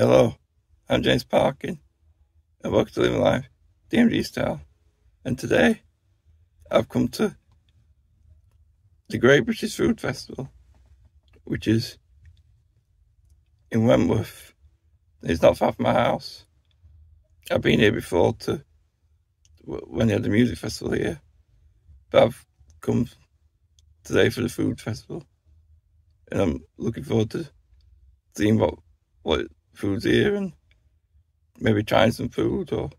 Hello, I'm James Parkin, and welcome to Living Life DMD style. And today, I've come to the Great British Food Festival, which is in Wentworth. It's not far from my house. I've been here before to when they had the music festival here, but I've come today for the food festival, and I'm looking forward to seeing what what food's here and maybe trying some food or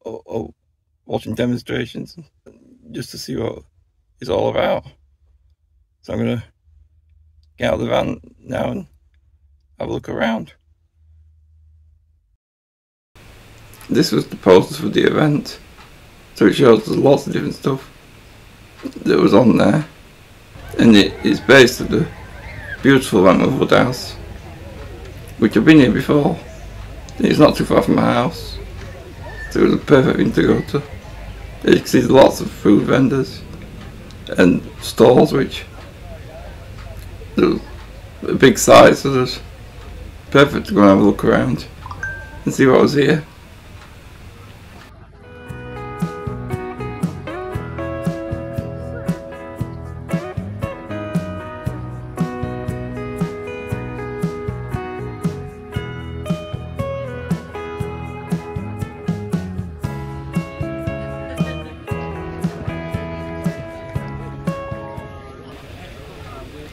or, or watching demonstrations just to see what it's all about. So I'm gonna get out of the van now and have a look around. This was the posters for the event, so it shows there's lots of different stuff that was on there, and it is based at the beautiful Wentworth Woodhouse which I've been here before. It's not too far from my house. So it was a perfect thing to go to. You can see lots of food vendors and stalls which a big size so there's perfect to go and have a look around and see what was here.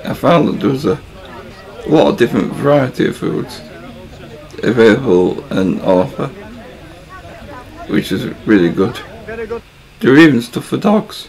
I found that there was a lot of different variety of foods available and offer, which is really good. There are even stuff for dogs.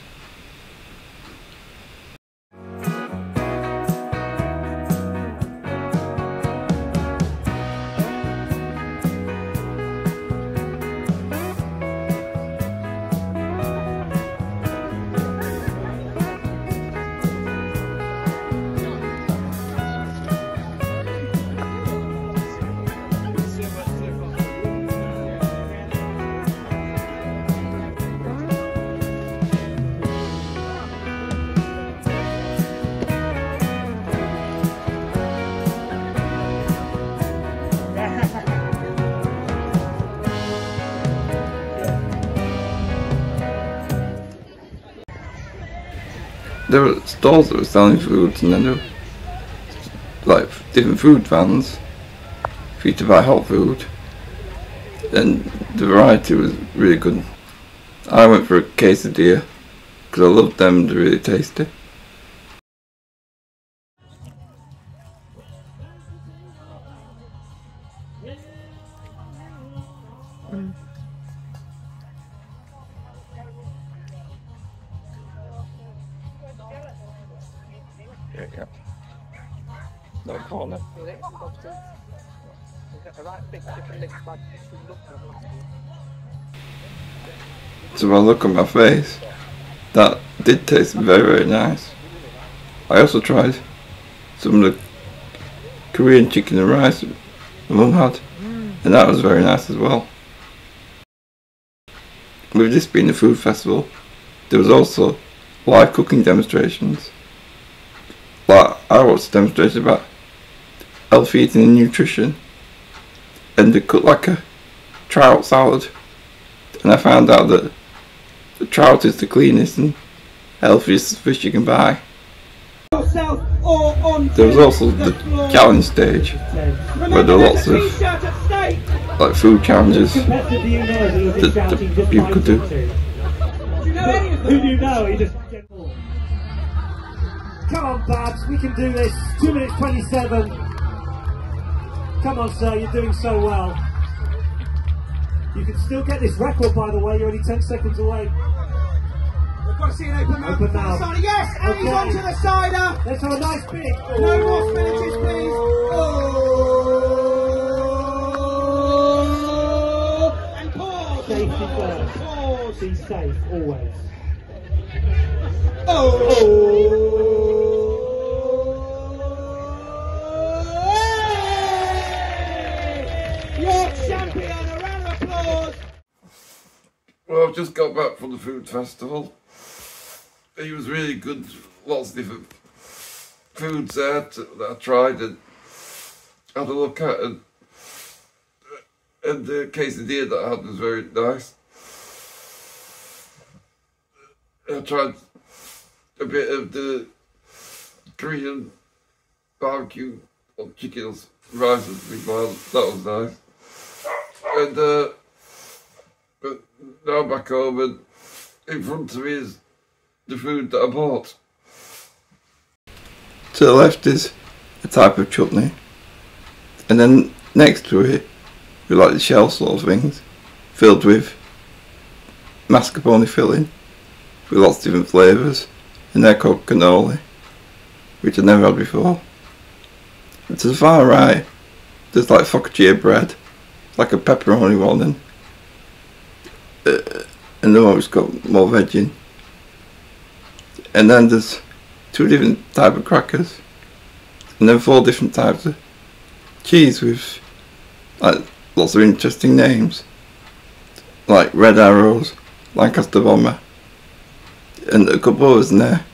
There were stalls that were selling foods and then there were like different food vans for you to buy hot food and the variety was really good. I went for a quesadilla because I loved them, they're really tasty. Yeah, yeah. No corner. So when I look at my face, that did taste very, very nice. I also tried some of the Korean chicken and rice my mum had, mm. and that was very nice as well. With this being a food festival, there was also live cooking demonstrations. Like I watched a demonstration about healthy eating and nutrition, and they cooked like a trout salad, and I found out that the trout is the cleanest and healthiest fish you can buy. There was also the challenge stage, where there were lots of like food challenges that, that people could do. Come on, Babs, we can do this. 2 minutes 27. Come on, sir, you're doing so well. You can still get this record, by the way. You're only 10 seconds away. We've got to see an open mouth Open mouth. Yes, and he's Okay. onto the cider. Let's have a nice bit. No more spinaches, please. Oh. And pause. Safety Pause. Be safe, always. Oh. Just got back from the food festival. It was really good. Lots of different foods there to, that I tried and had a look at. And And the quesadilla that I had was very nice. I tried a bit of the Korean barbecue or chicken rice. That was nice. And uh, but now back home and in front of me is the food that I bought. To the left is a type of chutney. And then next to it, we like the shell sort of things, filled with mascarpone filling, with lots of different flavours, and they're called cannoli, which I've never had before. And to the far right, there's like focaccia bread, like a pepperoni one, and Uh, and the one it's got more veg in. And then there's two different type of crackers, and then four different types of cheese with like lots of interesting names, like Red Arrows, Lancaster Bomber, and a couple others in there.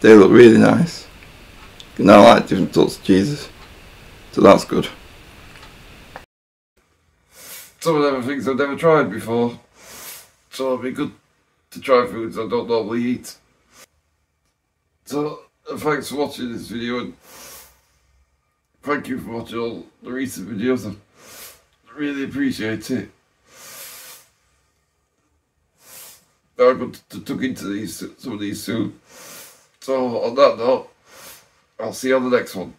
They look really nice. And I like different sorts of cheeses, so that's good. Some of them are things I've never tried before, so it'll be good to try foods I don't normally eat. So, uh, thanks for watching this video and thank you for watching all the recent videos. I really appreciate it. I'm going to tuck into these some of these soon. So on that note, I'll see you on the next one.